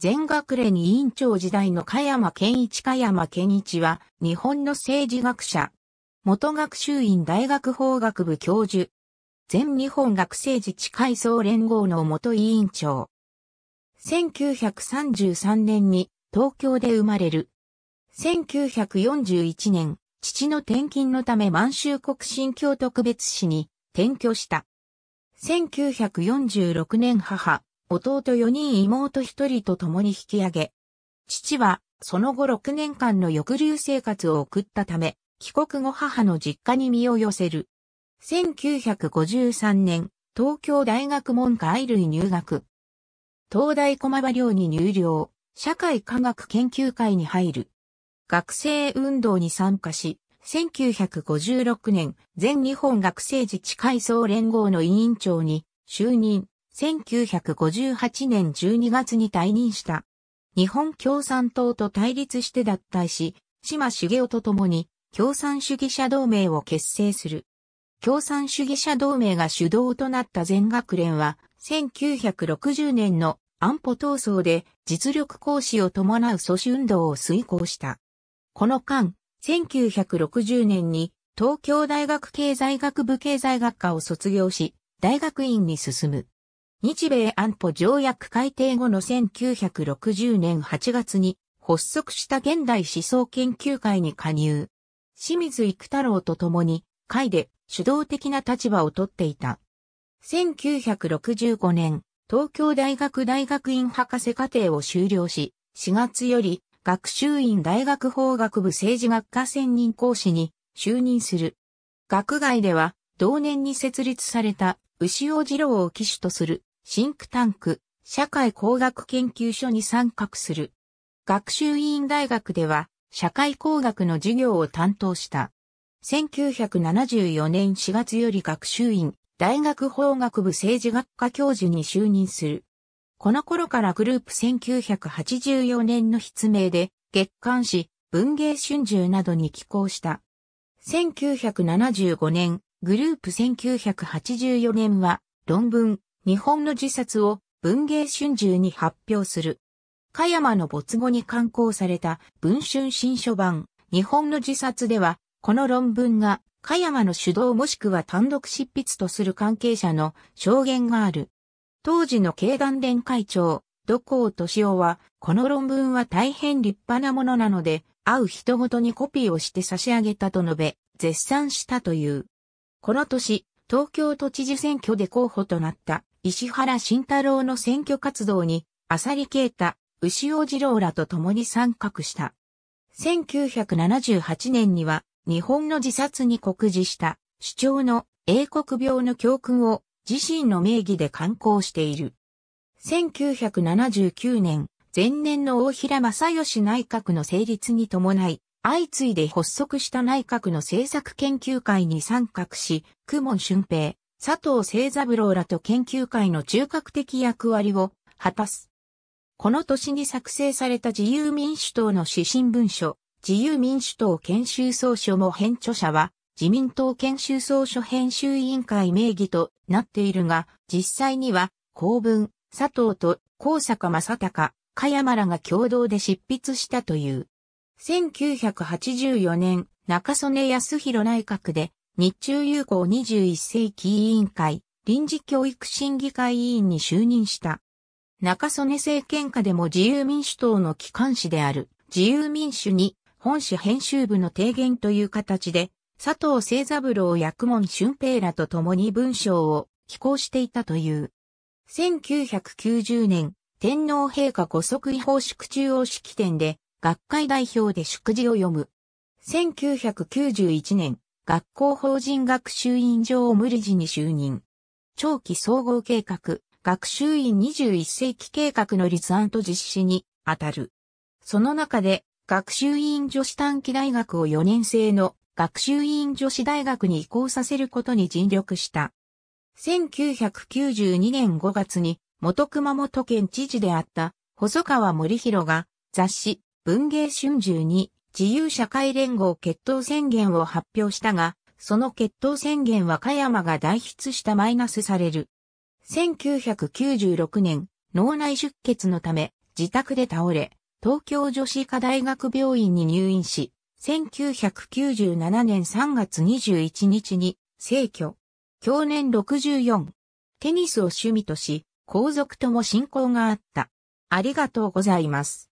全学連委員長時代の加山健一加山健一は日本の政治学者。元学習院大学法学部教授。全日本学生自治会総連合の元委員長。1933年に東京で生まれる。1941年、父の転勤のため満州国新京特別市に転居した。1946年母、弟4人妹1人と共に引き上げ、父はその後6年間の抑留生活を送ったため、帰国後母の実家に身を寄せる。1953年、東京大学文科愛類入学。東大駒場寮に入寮、社会科学研究会に入る。学生運動に参加し、1956年、全日本学生自治会総連合の委員長に就任。1958年12月に退任した。日本共産党と対立して脱退し、島茂雄と共に共産主義者同盟を結成する。共産主義者同盟が主導となった全学連は、1960年の安保闘争で実力行使を伴う阻止運動を遂行した。この間、1960年に東京大学経済学部経済学科を卒業し、大学院に進む。日米安保条約改定後の1960年8月に発足した現代思想研究会に加入。清水育太郎と共に会で主導的な立場をとっていた。1965年、東京大学大学院博士課程を修了し、4月より学習院大学法学部政治学科専任講師に就任する。学外では同年に設立された牛尾二郎を機種とするシンクタンク、社会工学研究所に参画する。学習院大学では、社会工学の授業を担当した。1974年4月より学習院、大学法学部政治学科教授に就任する。この頃からグループ1984年の筆名で、月刊誌、文芸春秋などに寄稿した。1975年、グループ1984年は、論文、日本の自殺を文芸春秋に発表する。加山の没後に刊行された文春新書版日本の自殺では、この論文が加山の主導もしくは単独執筆とする関係者の証言がある。当時の経団連会長、土光敏夫は、この論文は大変立派なものなので、会う人ごとにコピーをして差し上げたと述べ、絶賛したという。この年、東京都知事選挙で候補となった石原慎太郎の選挙活動に、浅利啓太、牛尾二郎らと共に参画した。1978年には、日本の自殺に告示した主張の英国病の教訓を自身の名義で刊行している。1979年、前年の大平正義内閣の成立に伴い、相次いで発足した内閣の政策研究会に参画し、久門俊平、佐藤清三郎らと研究会の中核的役割を果たす。この年に作成された自由民主党の指針文書、自由民主党研修総書も編著者は、自民党研修総書編集委員会名義となっているが、実際には、公文、佐藤と高坂正隆、加山らが共同で執筆したという。1984年、中曽根康弘内閣で日中友好21世紀委員会、臨時教育審議会委員に就任した。中曽根政権下でも自由民主党の機関紙である自由民主に本誌編集部の提言という形で佐藤清三郎役門俊平らと共に文章を寄稿していたという。1990年、天皇陛下ご即位法祝中央式典で学会代表で祝辞を読む。1991年、学校法人学習院上無理事に就任。長期総合計画、学習院21世紀計画の立案と実施に当たる。その中で、学習院女子短期大学を4年生の学習院女子大学に移行させることに尽力した。1992年5月に元熊本県知事であった細川森弘が雑誌文芸春秋に自由社会連合決闘宣言を発表したが、その決闘宣言は加山が代筆したマイナスされる。1996年、脳内出血のため、自宅で倒れ、東京女子科大学病院に入院し、1997年3月21日に逝去。去年64。テニスを趣味とし、皇族とも親交があった。ありがとうございます。